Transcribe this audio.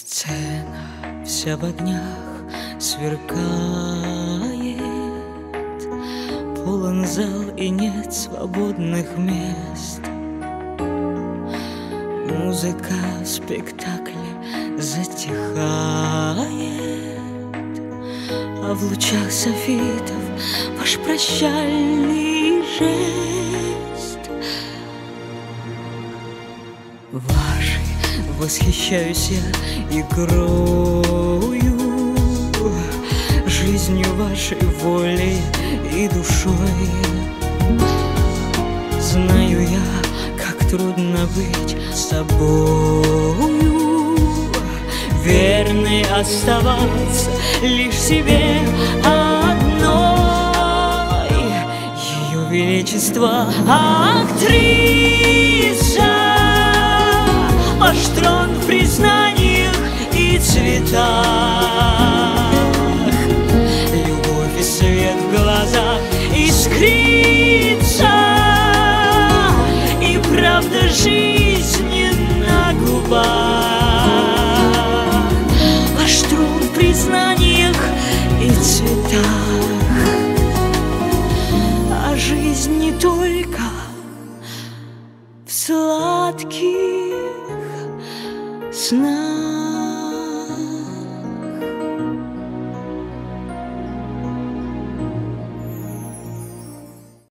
Сцена вся в огнях сверкает, Полон зал и нет свободных мест. Музыка в спектакле затихает, А в лучах софитов ваш прощальный жест. Вашей восхищаюсь я игрою, Жизнью вашей волей и душой. Знаю я, как трудно быть собою, Верной оставаться лишь себе одной. Ее Величество актриса, цветах, Любовь и свет в глазах искрится, И правда жизни на губах. Ваш в признаниях и цветах, А жизнь не только в сладких снах.